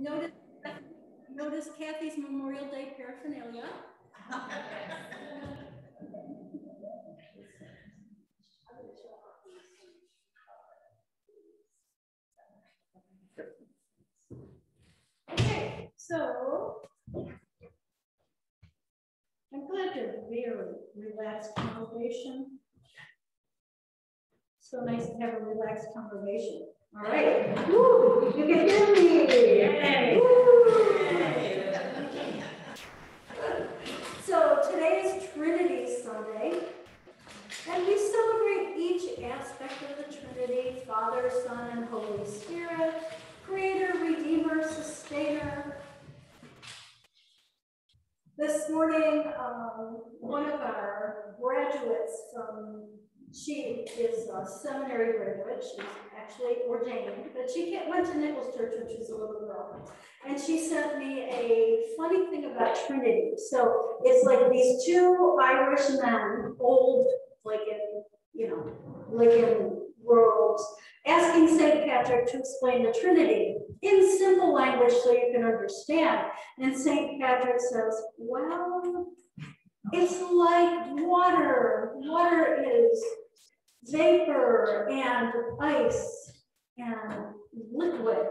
Notice, notice Kathy's Memorial Day paraphernalia. Okay, so I'm glad you're very relaxed congregation. So nice to have a relaxed congregation. All right. Woo, you can hear me. So today is Trinity Sunday, and we celebrate each aspect of the Trinity, Father, Son, and Holy Spirit, Creator, Redeemer, Sustainer. This morning, um, one of our graduates from she is a seminary graduate. She's actually ordained, but she went to Nichols Church when she was a little girl. And she sent me a funny thing about Trinity. So it's like these two Irish men, old, like in, you know, like in robes, asking St. Patrick to explain the Trinity in simple language so you can understand. And St. Patrick says, well, it's like water. Water is vapor and ice and liquid.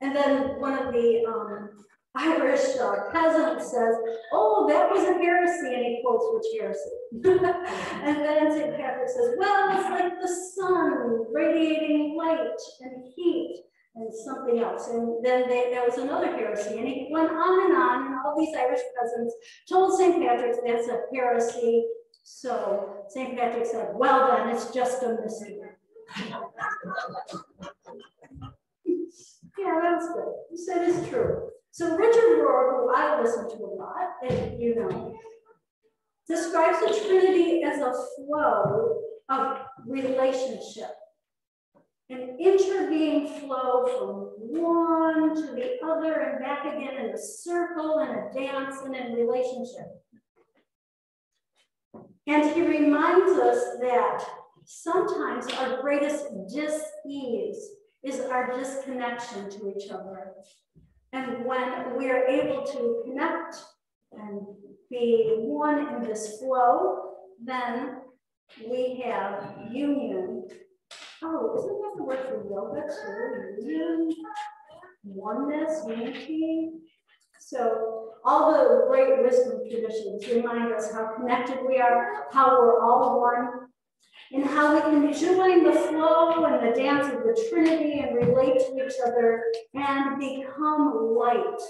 And then one of the um, Irish uh, peasants says, oh, that was a heresy, and he quotes which heresy. and then St. Patrick says, well, it's like the sun radiating light and heat and something else. And then they, there was another heresy, and he went on and on, and all these Irish peasants told St. Patrick that's a heresy, so St. Patrick said, well then, it's just a mystery. yeah, that's good. He said it's true. So Richard Rohr, who I listen to a lot, and you know, describes the Trinity as a flow of relationship. An interbeing flow from one to the other and back again in a circle and a dance and in relationship. And he reminds us that sometimes our greatest dis-ease is our disconnection to each other. And when we are able to connect and be one in this flow, then we have union. Yoga too? Union, oneness, unity. So all the great wisdom traditions remind us how connected we are, how we're all one, and how we can join the flow and the dance of the Trinity and relate to each other and become light,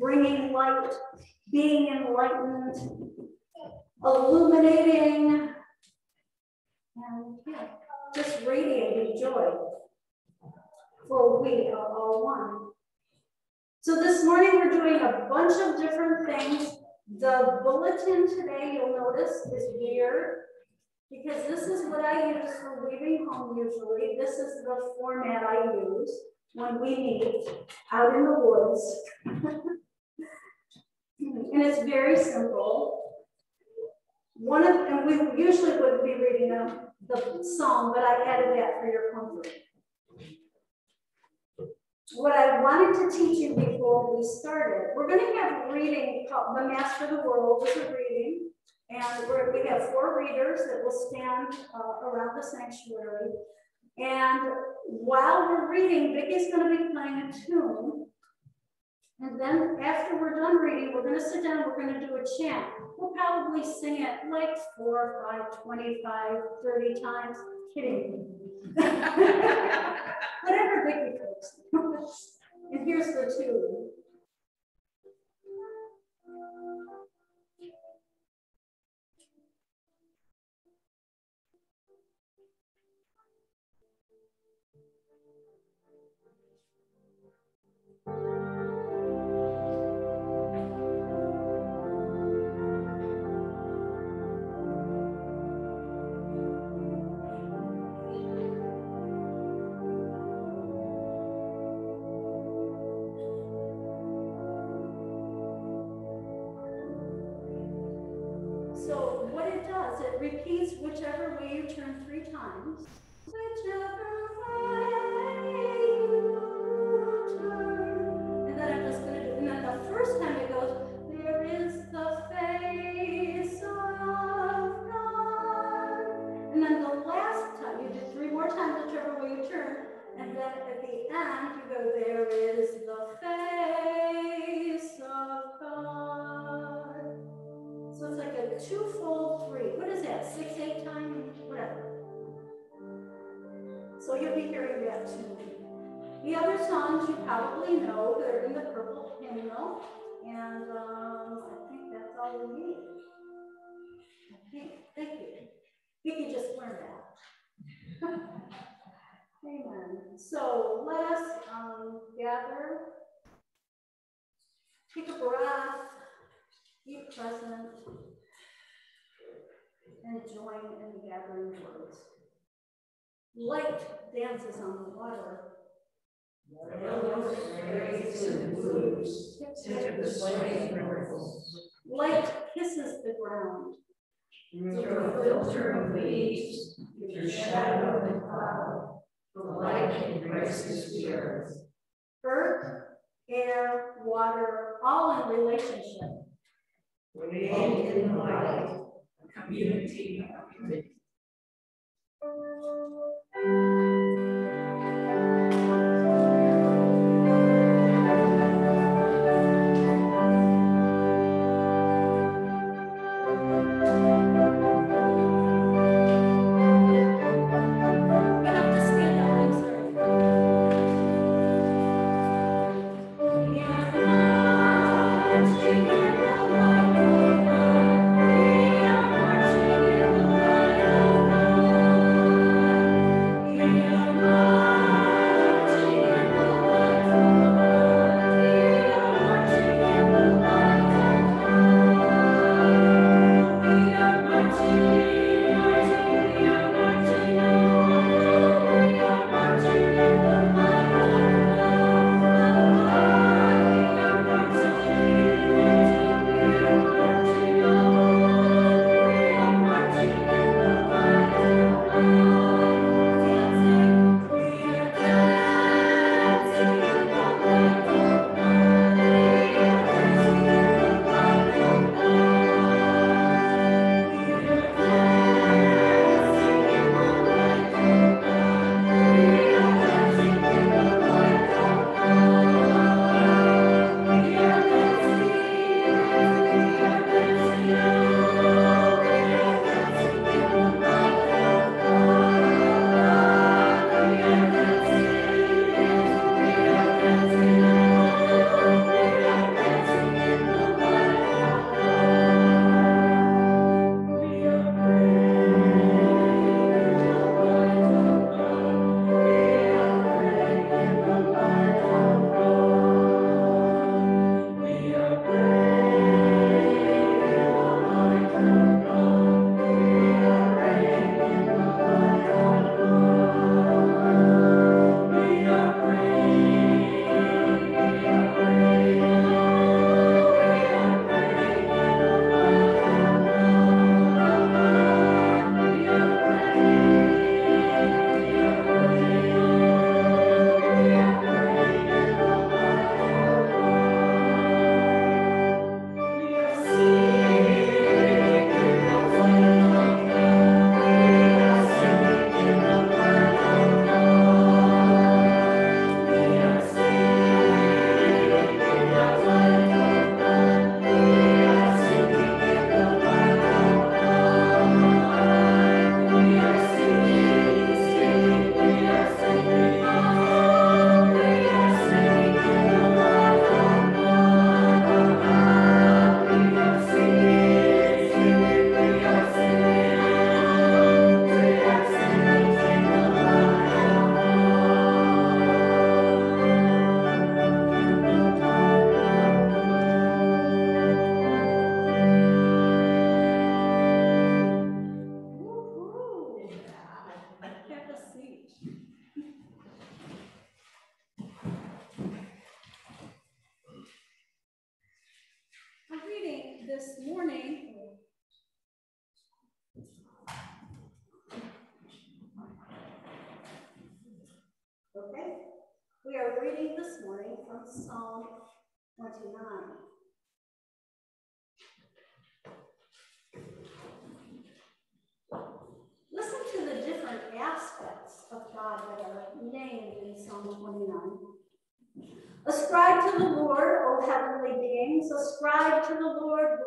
bringing light, being enlightened, illuminating, and yeah, just radiating joy. For we are all one. So this morning we're doing a bunch of different things. The bulletin today, you'll notice, is weird because this is what I use for leaving home usually. This is the format I use when we meet out in the woods. and it's very simple. One of, and we usually wouldn't be reading the, the psalm, but I added that for your comfort what I wanted to teach you before we started, we're going to have reading called The Mass for the World is a reading. And we have four readers that will stand uh, around the sanctuary. And while we're reading, Vicky's going to be playing a tune. And then after we're done reading, we're going to sit down, we're going to do a chant. We'll probably sing it like four, five, 25, 30 times. Kidding. Whatever Vicky thinks. and here's the two. So it's like a twofold three. What is that? Six, eight times? Whatever. So you'll be hearing that too. The other songs you probably know, that are in the purple hymnal. And um, I think that's all we need. I thank you. Can just learn that. Amen. So let us um, gather, take a breath, be present, and join in the gathering words. Light dances on the water. Light kisses the ground. Through a filter of leaves, through shadow and cloud, the light embraces the earth. Earth, air, water, all in relationship. Created in light, a community of unity.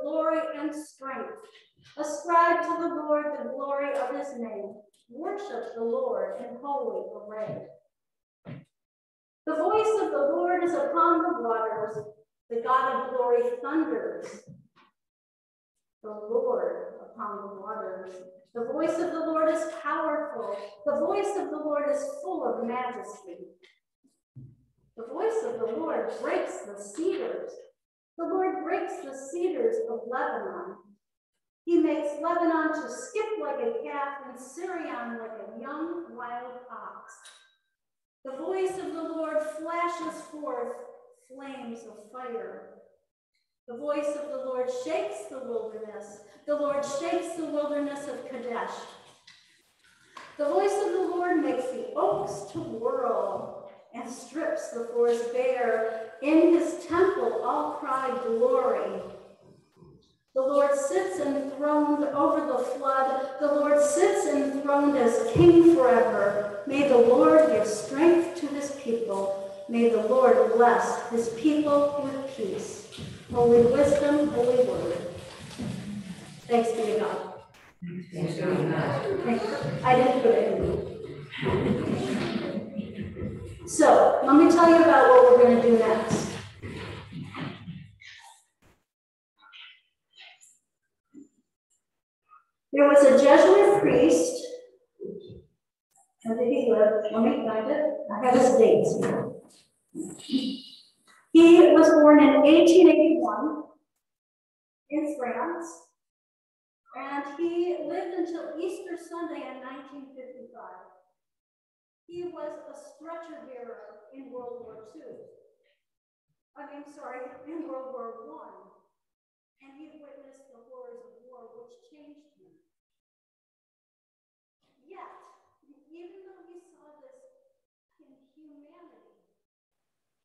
Glory and strength. Ascribe to the Lord the glory of his name. Worship the Lord in holy array. The voice of the Lord is upon the waters. The God of glory thunders. The Lord upon the waters. The voice of the Lord is powerful. The voice of the Lord is full of majesty. The voice of the Lord breaks the cedars. The Lord breaks the cedars of Lebanon. He makes Lebanon to skip like a calf and Sirion like a young wild ox. The voice of the Lord flashes forth flames of fire. The voice of the Lord shakes the wilderness. The Lord shakes the wilderness of Kadesh. The voice of the Lord makes the oaks to whirl and strips the forest bare. In his temple all cry glory. The Lord sits enthroned over the flood. The Lord sits enthroned as king forever. May the Lord give strength to his people. May the Lord bless his people with peace. Holy wisdom, holy word. Thanks be to God. Thanks be to God. I didn't put it in. So, let me tell you about what we're going to do next. There was a Jesuit priest. Where did he live? Let me find it. I have his dates. He was born in 1881 in France, and he lived until Easter Sunday in 1955. He was a stretcher bearer in World War II. I mean, sorry, in World War I. And he witnessed the horrors of war, which changed him. Yet, even though he saw this in humanity,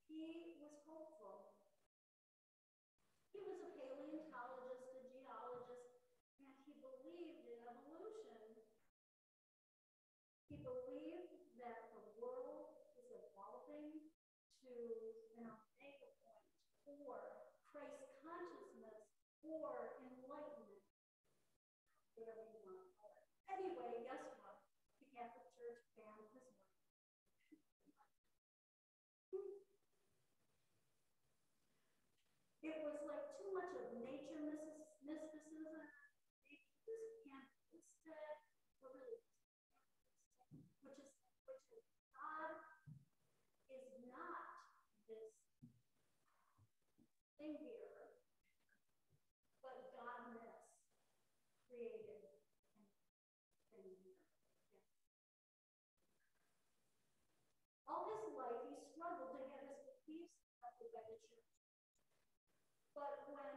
he was hopeful. He was a paleontologist, a geologist, and he believed in evolution. He believed that the world is evolving to an omega point for Christ consciousness or enlightenment, whatever you want to call it. Anyway, guess what? The Catholic Church banned his work. It was like too much of nature mystic- mysticism. This canonistic, or really, which is, which is God is not this thing here, but Godness created and thing here. All his life, he struggled to get his beliefs accepted by the church. But when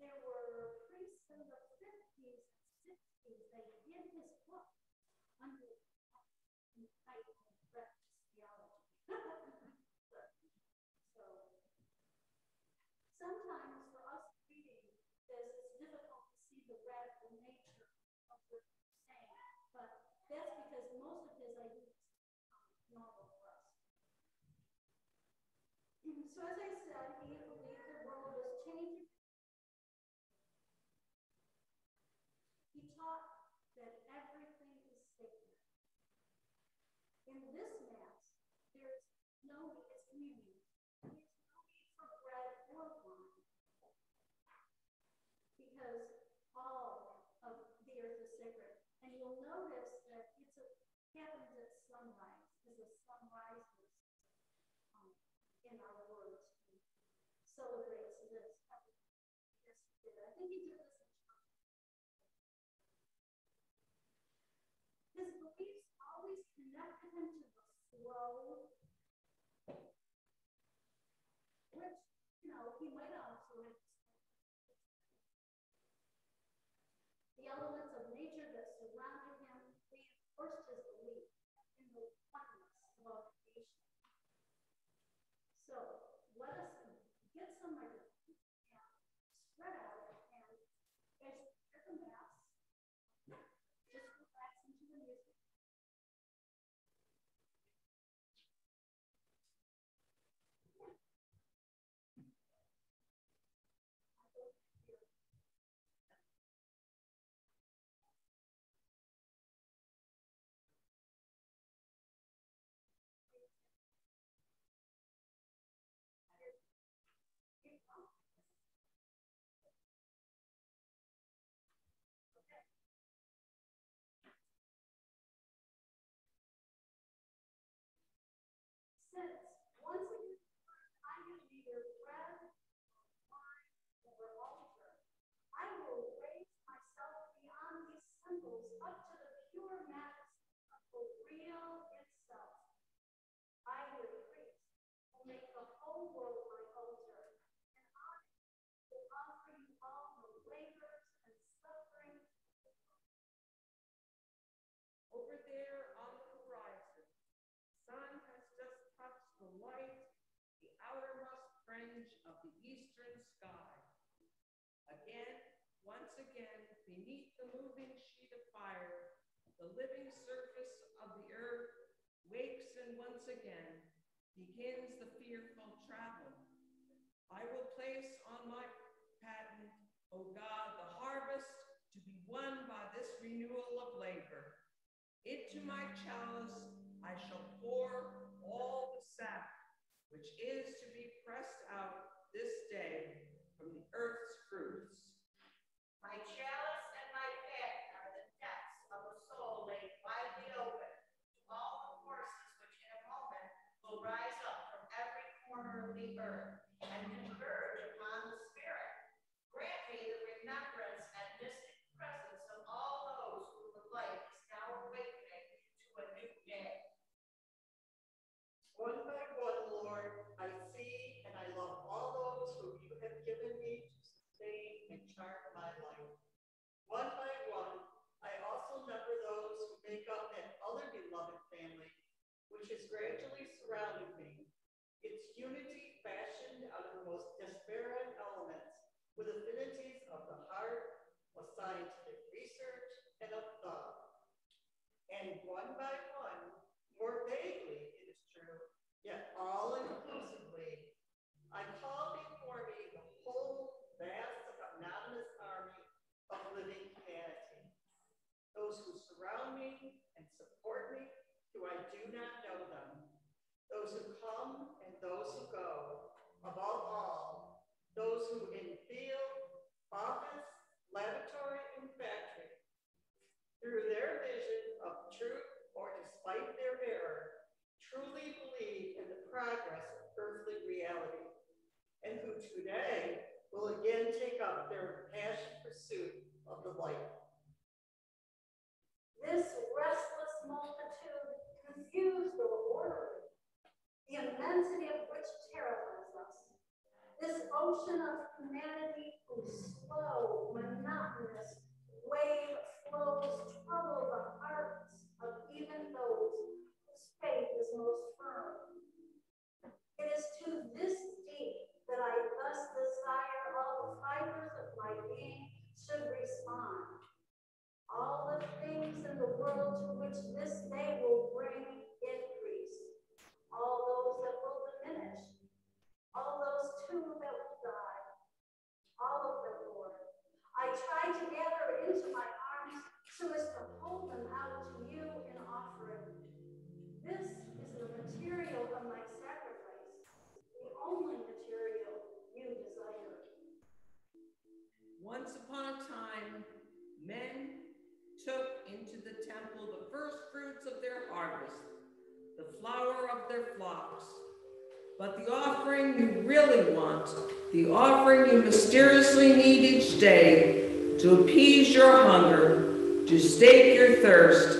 there were priests in the fifties and sixties, they hid his book under the title of Breakfast Theology. so sometimes for us reading this, it's difficult to see the radical nature of what he's saying, but that's because most of his ideas are novel for us. So as the living surface of the earth wakes and once again begins the fearful travel. I will place on my paten, O God, the harvest to be won by this renewal of labor. Into my chalice I shall pour all the sap, which is to be pressed out this day from the earth's fruits. My chalice and my paten are the depths of a soul laid widely open to all the forces which in a moment will rise up from every corner of the earth and converge upon the spirit. Grant me the remembrance and mystic presence of all those whom the light is now awakening to a new day. One by one, Lord, I see and I love all those whom you have given me to sustain and charm my life. One by one, I also number those who make up that other beloved family, which has gradually surrounded me. Its unity fashioned out of the most disparate elements, with affinities of the heart, of scientific research, and of thought. And one by one, more vaguely, it is true, yet all inclusively, I call before me the whole vast anonymous army of living humanity. Those who surround me and support me, who I do not know. Those who come and those who go. Above all, those who in field, office, laboratory, and factory, through their vision of truth or despite their error, truly believe in the progress of earthly reality, and who today will again take up their passionate pursuit of the light. This restless multitude, confused orderly, the immensity of which terrifies us. This ocean of humanity whose slow, monotonous wave flows trouble the hearts of even those whose faith is most firm. It is to this deep that I thus desire all the fibers of my being should respond all the things in the world to which this day will bring increase, all those that will diminish, all those too that will die, all of them, Lord. I try to gather into my arms so as to hold them out to you in offering. This is the material of my sacrifice, the only material you desire. Once upon a time, men took into the temple the first fruits of their harvest, the flower of their flocks. But the offering you really want, the offering you mysteriously need each day to appease your hunger, to stake your thirst,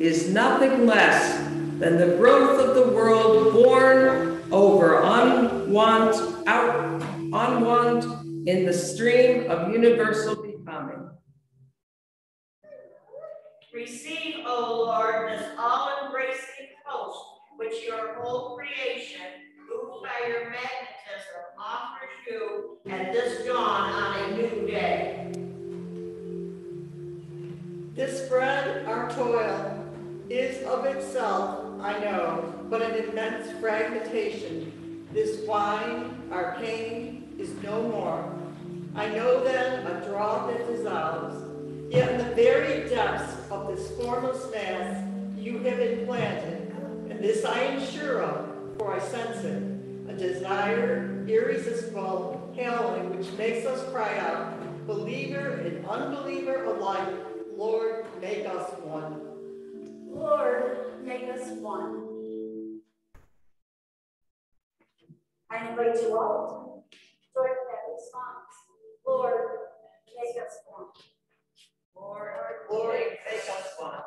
is nothing less than the growth of the world born over unwant, out, unwant in the stream of universal becoming. Receive, O Lord, which your whole creation, moved by your magnetism, offers you at this dawn on a new day. This bread, our toil, is of itself, I know, but an immense fragmentation. This wine, our pain, is no more. I know then a draught that dissolves. Yet in the very depths of this formless mass you have implanted, this I am sure of, for I sense it, a desire, irresistible, hailing, which makes us cry out, believer and unbeliever alike, Lord, make us one. Lord, make us one. I invite you all to join that response. Lord, make us one. Lord, Lord, make us one.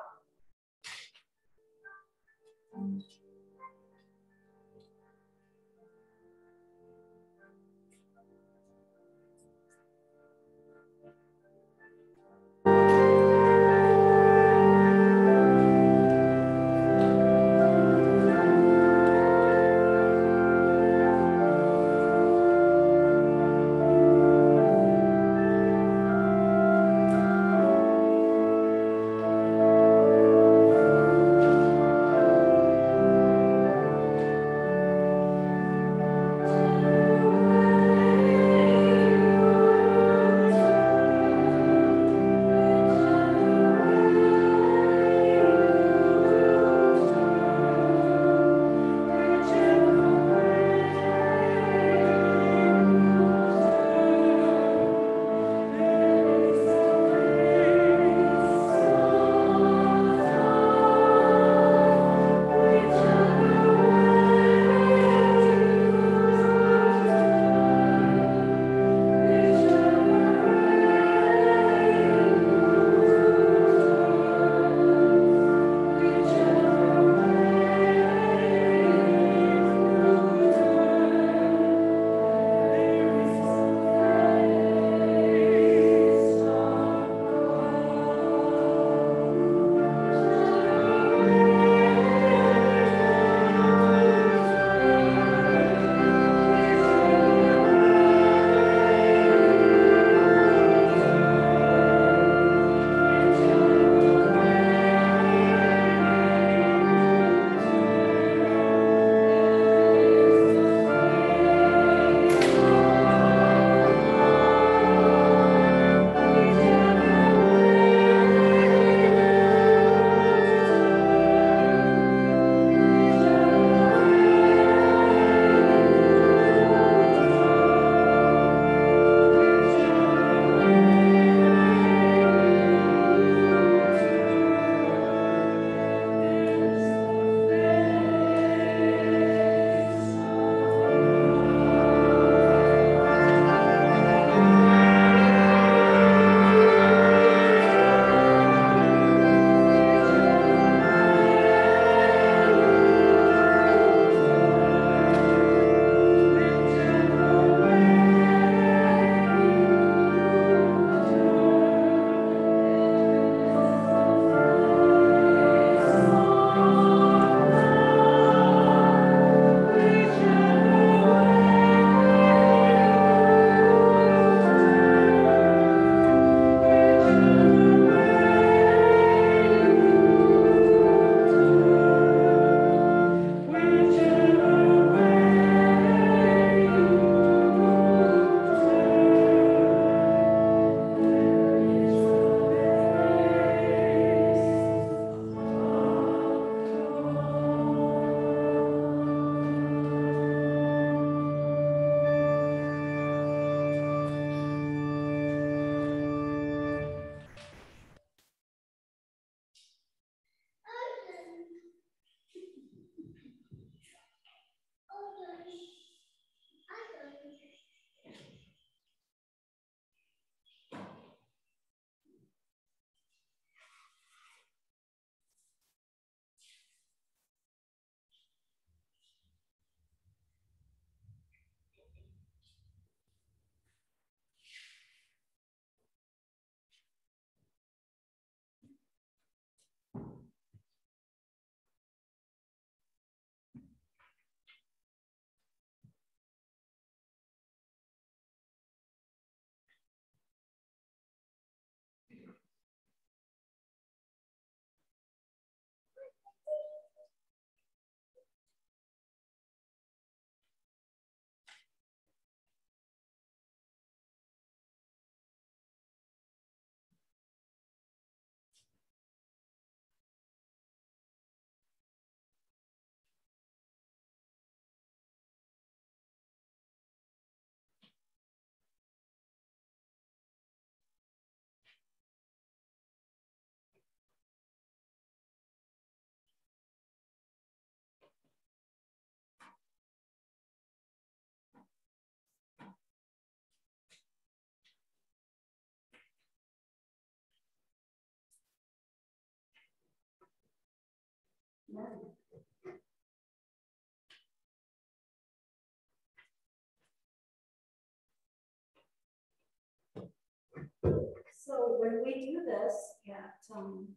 When we do this at, um,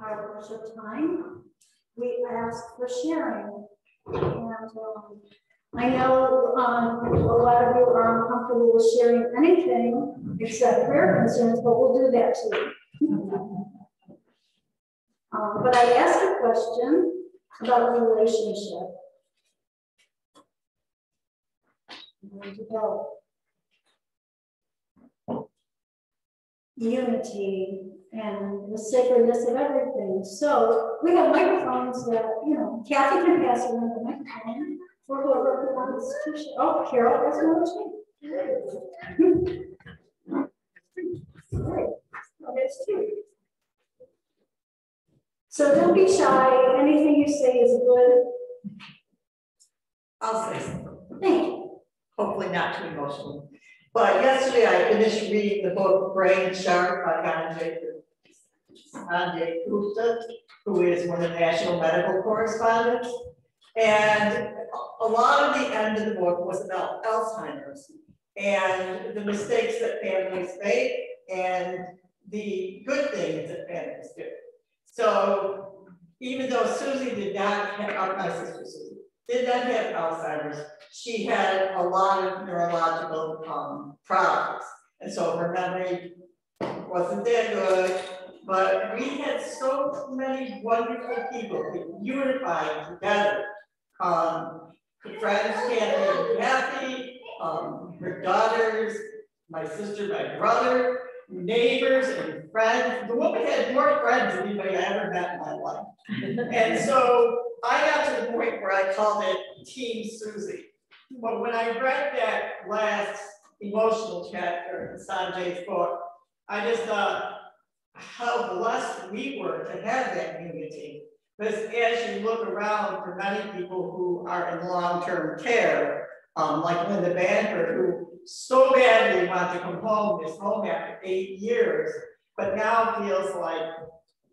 our worship time, we ask for sharing. And, um, I know, um, a lot of you are uncomfortable with sharing anything except prayer concerns, but we'll do that too. Um, but I asked a question about the relationship. And about unity and the sacredness of everything. So we have microphones that, you know, Kathy can pass around the microphone for whoever wants to share. Oh, Carol has another thing. Great. That's two. So don't be shy. Anything you say is good. I'll say something, Thank you. hopefully not too emotional. But yesterday I finished reading the book Brain Shark by Sanjay Sanjay Gupta, who is one of the national medical correspondents. And a lot of the end of the book was about Alzheimer's and the mistakes that families make and the good things that families do. So even though Susie did not have, oh, my sister Susie, did not have Alzheimer's, she had a lot of neurological um, problems. And so her memory wasn't that good, but we had so many wonderful people unified together. Um, friends, Kathy and Kathy, um, her daughters, my sister, my brother, neighbors and friends. The woman had more friends than anybody I ever met in my life. And so I got to the point where I called it Team Susie. But when I read that last emotional chapter in Sanjay's book, I just thought how blessed we were to have that unity. Because as you look around for many people who are in long-term care, um, like Linda Banford, who so badly want to come home, is home after eight years, but now feels like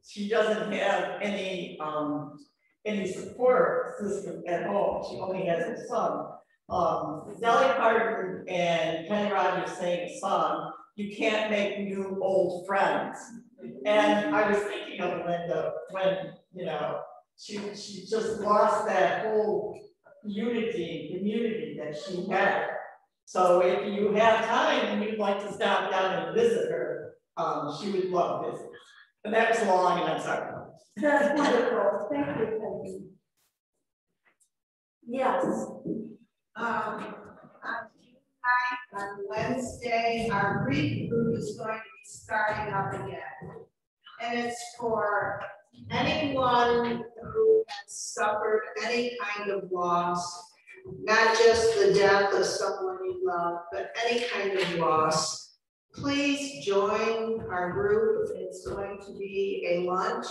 she doesn't have any um, any support system at home. She only has a son. Um, Parton and Kenny Rogers sang a song, You Can't Make New Old Friends. And I was thinking of Linda when, you know, she, she just lost that whole unity, community that she had. So if you have time and you'd like to stop down and visit her, um, she would love visiting. And that was long and I'm sorry. That's wonderful. Thank you. Yes. Um, on on Wednesday, our Greek group is going to be starting up again. And it's for anyone who has suffered any kind of loss, not just the death of someone you love, but any kind of loss. Please join our group. It's going to be a lunch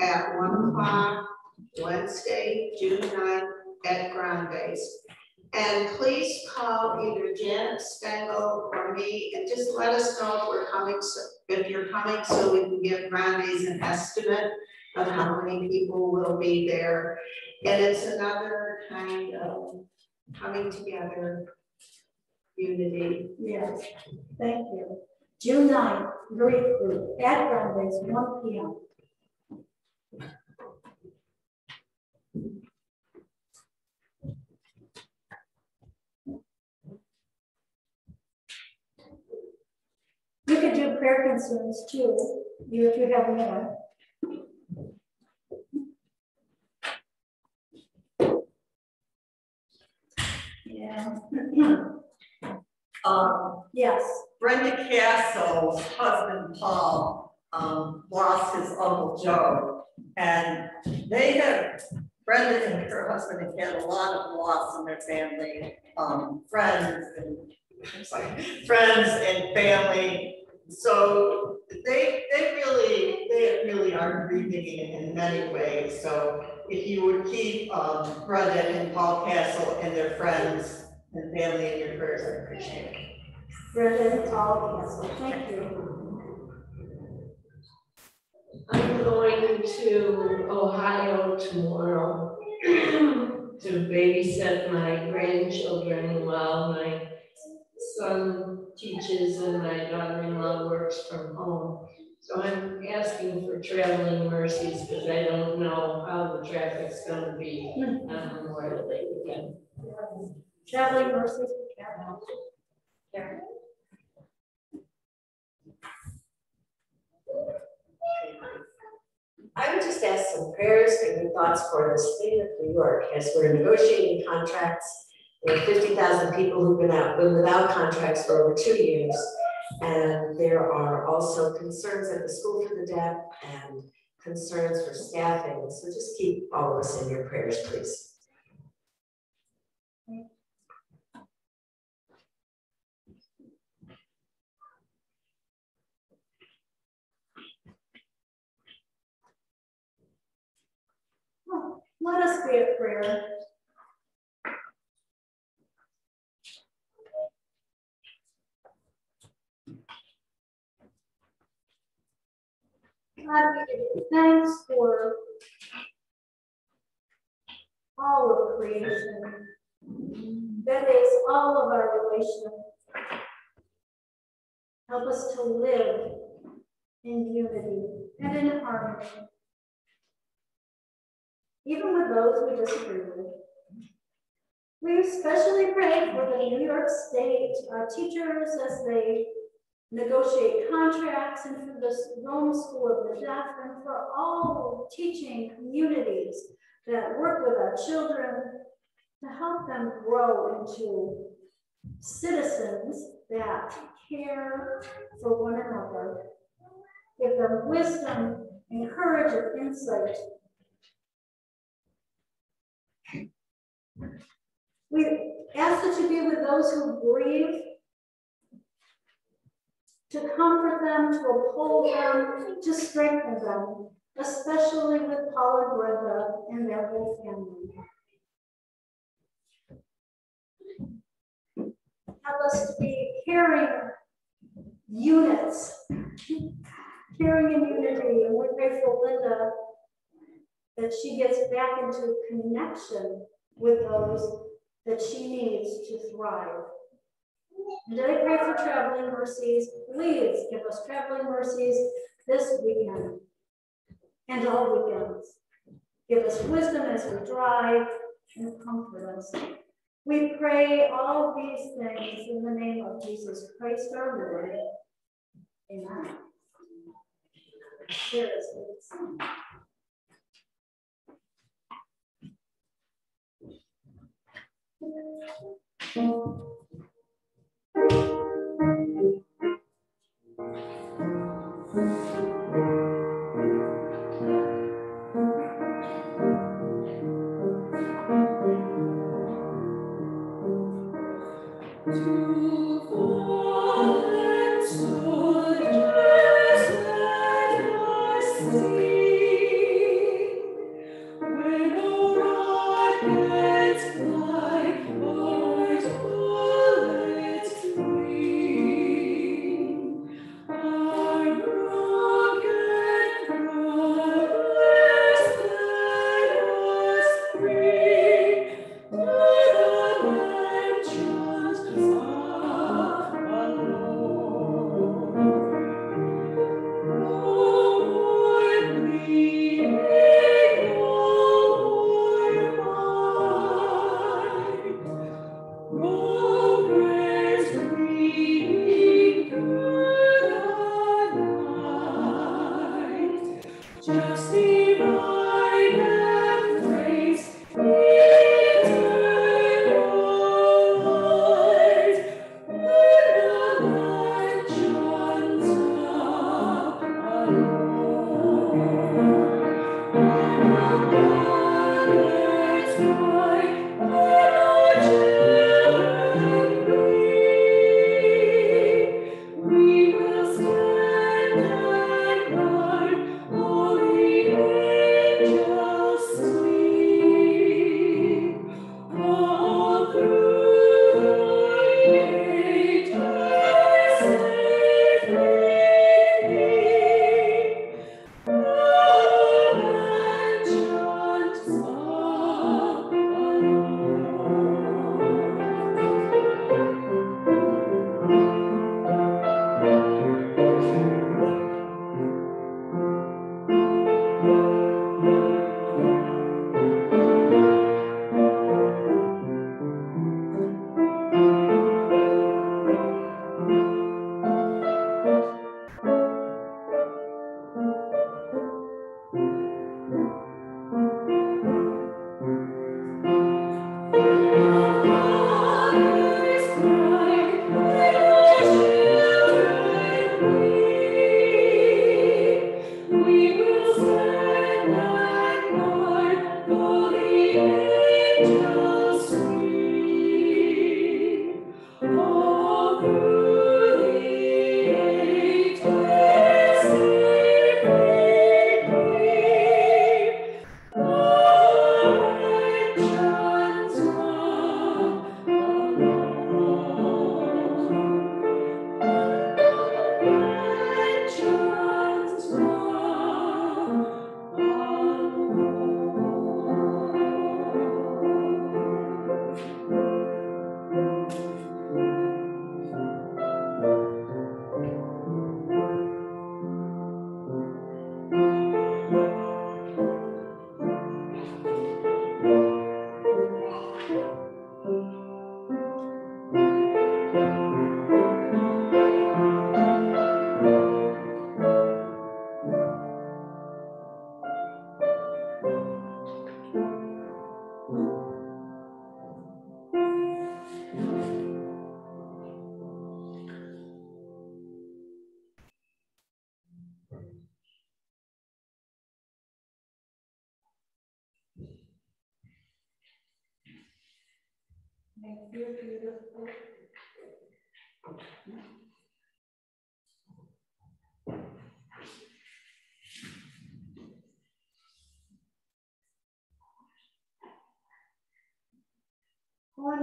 at one o'clock Wednesday, June 9th at Grande's. And please call either Janet Stengel or me and just let us know if we're coming, so- if you're coming, so we can give Grande's an estimate of how many people will be there. And it's another kind of coming together, unity. Yes, thank you. June 9th, Greek group at Grande's, one P do prayer concerns too, you if you have more. Yeah. Um, Yes, Brenda Castle's husband, Paul, um, lost his uncle Joe. And they have, Brenda and her husband have had a lot of loss in their family, um, friends and, sorry, friends and family. So they, they really, they really are grieving in, in many ways. So if you would keep, um, Brenda and Paul Castle and their friends and family in your prayers, I appreciate it. Brenda, Paul, Castle, thank you. I'm going to Ohio tomorrow to babysit my grandchildren while my son teaches teaches and my daughter-in-law works from home. So I'm asking for traveling mercies because I don't know how the traffic's gonna be on Memorial Day weekend. Traveling mercies for travel. I would just ask some prayers and your thoughts for the state of New York as we're negotiating contracts. There are fifty thousand people who've been out, been without contracts for over two years. And there are also concerns at the school for the deaf and concerns for staffing. So just keep all of us in your prayers, please. Let us be at prayer. God, we give thanks for all of creation. That is all of our relations. Help us to live in unity and in harmony even with those we disagree with. We especially pray for the New York State uh, teachers as they negotiate contracts and for the Rome School of the Deaf and for all teaching communities that work with our children to help them grow into citizens that care for one another, give them wisdom, and courage and insight. We ask that you be with those who grieve, to comfort them, to uphold them, to strengthen them, especially with Paul and Brenda and their whole family. Help us to be caring units, caring in unity, and we're grateful, Linda, that she gets back into connection with those that she needs to thrive. And I pray for traveling mercies. Please give us traveling mercies this weekend and all weekends. Give us wisdom as we drive and comfort us. We pray all these things in the name of Jesus Christ our Lord. Amen. There is. Just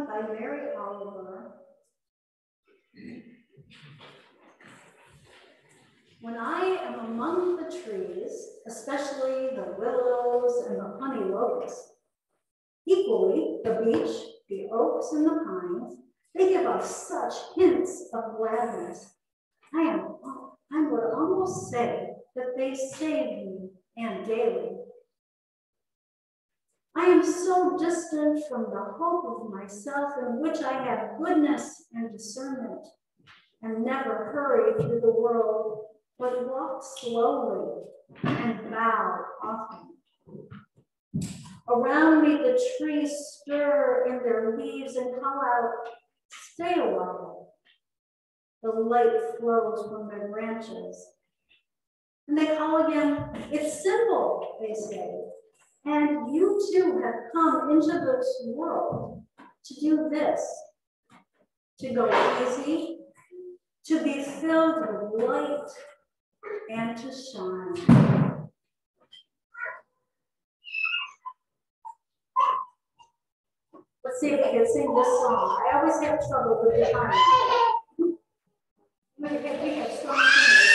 by Mary Oliver. When I am among the trees, especially the willows and the honey locusts, equally the beech, the oaks, and the pines, they give off such hints of gladness. I am, I would almost say that they save me and daily. I am so distant from the hope of myself in which I have goodness and discernment, and never hurry through the world, but walk slowly and bow often. Around me, the trees stir in their leaves and call out, Stay a while. The light flows from their branches. And they call again, It's simple, they say. And you too have come into this world to do this, to go easy, to be filled with light, and to shine. Let's see if we can sing this song. I always have trouble with the time. We have, we have strong singers.